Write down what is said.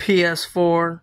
PS4